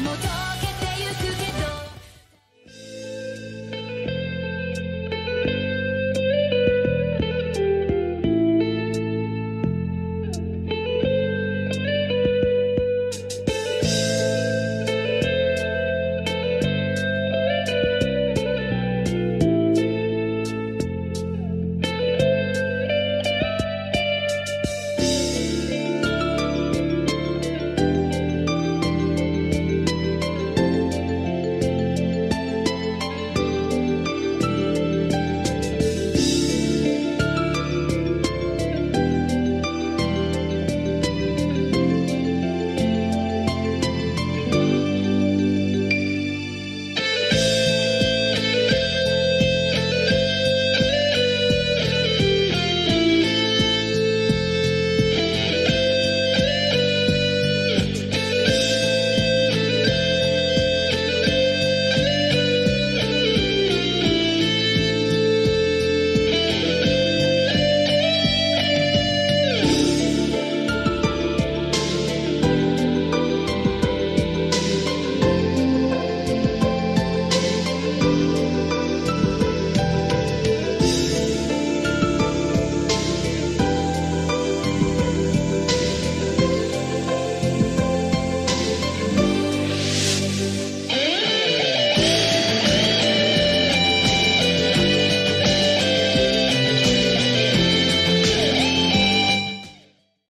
motor